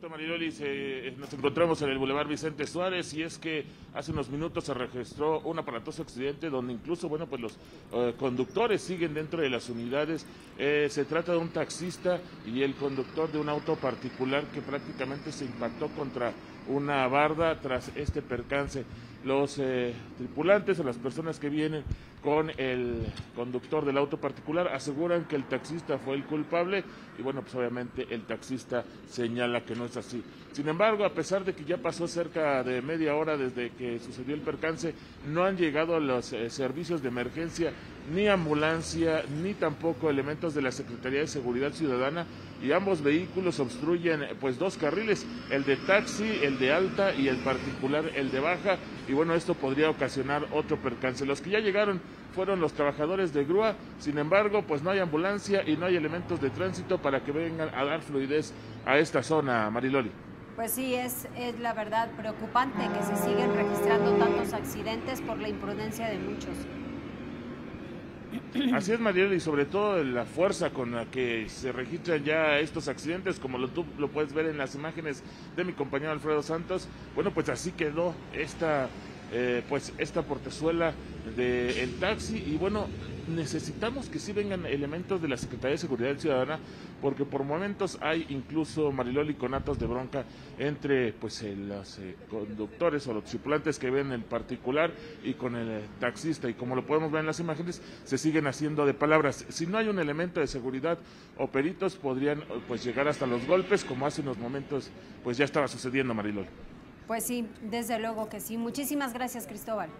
correcto, Mariloli. Se, nos encontramos en el Boulevard Vicente Suárez y es que hace unos minutos se registró un aparatoso accidente donde incluso, bueno, pues los eh, conductores siguen dentro de las unidades. Eh, se trata de un taxista y el conductor de un auto particular que prácticamente se impactó contra una barda tras este percance. Los eh, tripulantes o las personas que vienen con el conductor del auto particular aseguran que el taxista fue el culpable y bueno, pues obviamente el taxista señala que no es así. Sin embargo, a pesar de que ya pasó cerca de media hora desde que sucedió el percance, no han llegado los eh, servicios de emergencia, ni ambulancia, ni tampoco elementos de la Secretaría de Seguridad Ciudadana y ambos vehículos obstruyen pues dos carriles, el de taxi, el de alta y el particular, el de baja y bueno, esto podría ocasionar otro percance. Los que ya llegaron fueron los trabajadores de grúa, sin embargo, pues no hay ambulancia y no hay elementos de tránsito para que vengan a dar fluidez a esta zona, Mariloli. Pues sí, es, es la verdad preocupante que se siguen registrando tantos accidentes por la imprudencia de muchos. Así es, Mariloli, y sobre todo la fuerza con la que se registran ya estos accidentes, como lo, tú lo puedes ver en las imágenes de mi compañero Alfredo Santos. Bueno, pues así quedó esta eh, pues esta portezuela del taxi. Y bueno, necesitamos que sí vengan elementos de la Secretaría de Seguridad Ciudadana porque por momentos hay incluso Mariloli conatos de bronca entre pues los eh, conductores o los tripulantes que ven el particular y con el taxista. Y como lo podemos ver en las imágenes se siguen haciendo de palabras. Si no hay un elemento de seguridad o peritos podrían pues llegar hasta los golpes como hace unos momentos pues ya estaba sucediendo Mariloli pues sí, desde luego que sí. Muchísimas gracias, Cristóbal.